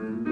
Mm-hmm.